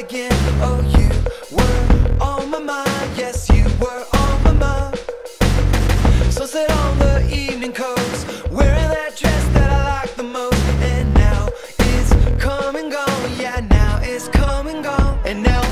again. Oh, you were on my mind. Yes, you were on my mind. Sunset on the evening coast, wearing that dress that I like the most. And now it's come and gone. Yeah, now it's come and gone. And now.